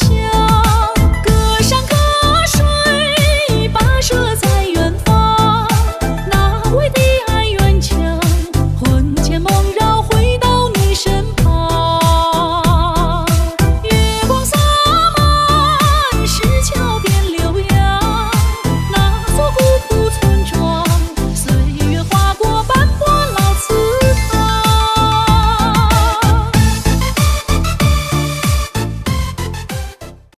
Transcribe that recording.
you